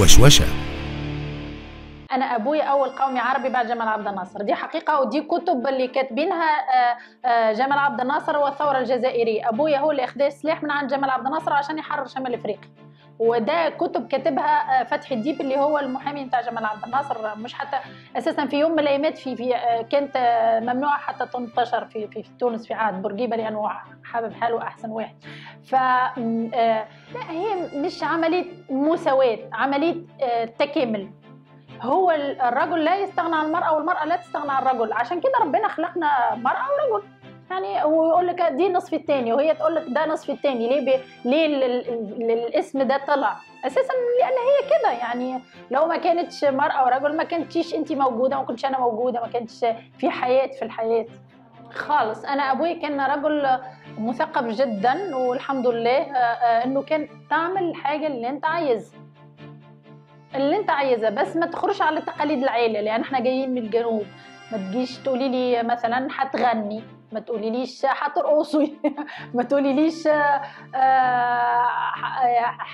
وشوشة. أنا أبوي أول قومي عربي بعد جمال عبد الناصر. دي حقيقة ودي كتب اللي كاتبينها آه، آه، جمال عبد الناصر والثورة الجزائرية. ابويا هو اللي أخذ السلاح من عند جمال عبد الناصر عشان يحرر شمال إفريقيا. وده كتب كاتبها آه، فتحي الديب اللي هو المحامي بتاع جمال عبد الناصر. مش حتى أساسا في يوم من الأيامات في في كانت ممنوعة حتى تنتشر في في, في تونس في عهد بورقيبه لأنه هو حابب حاله أحسن واحد. ف آه، لا هي مش عملية مساواة عملية آه، تكامل. هو ال- الرجل لا يستغنى عن المرأة والمرأة لا تستغنى عن الرجل. عشان كده ربنا خلقنا مرأة ورجل. يعني ويقول لك دي نصف التاني وهي تقول لك ده نصف التاني. ليه بي ليه ال- ال- ال- الاسم ده طلع؟ أساسا لأن هي كده. يعني لو ما كانتش مرأة ورجل ما كنتيش أنت موجودة ما كنتش أنا موجودة ما كانتش في حياة في الحياة. خالص. أنا أبوي كان رجل مثقف جدا والحمد لله آه، آه، إنه كان تعمل الحاجة اللي أنت عايزها اللي أنت عايزها بس ما تخرجش على تقاليد العيلة لأن إحنا جايين من الجنوب. ما تجيش تقولي لي مثلا هتغني ما تقوليليش هترقصي ما تقوليليش آه،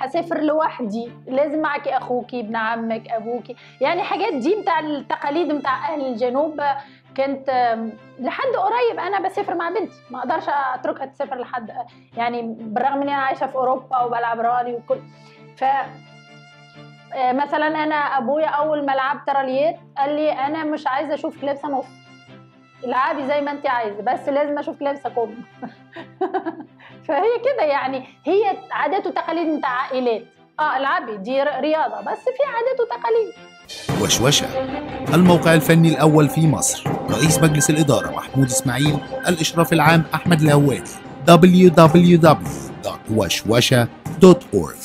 هسافر لوحدي. لازم معك أخوكي ابن عمك أبوكي. يعني حاجات دي بتاع التقاليد بتاع أهل الجنوب آم، لحد قريب أنا بسافر مع بنتي ما أقدرش أتركها تسافر لحد يعني بالرغم إن أنا عايشة في أوروبا وبلعب رالي وكل. ف آه، مثلا أنا أبويا أول ما لعبت راليات قال لي أنا مش عايزة اشوفك لابسة نص. العبي زي ما أنت عايزة بس لازم اشوفك لابسة كم. فهي كده يعني هي عادات وتقاليد بتاع عائلات آه العبي دي رياضة بس في عادات وتقاليد. وشوشة الموقع الفني الأول في مصر. رئيس مجلس الإدارة محمود إسماعيل الإشراف العام أحمد الهوادي www.وشوشة.org